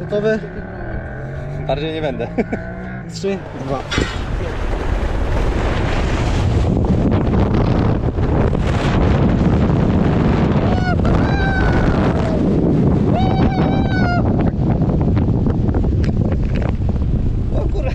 Gotowy? Bardziej nie będę. 3, 2. O kurwa.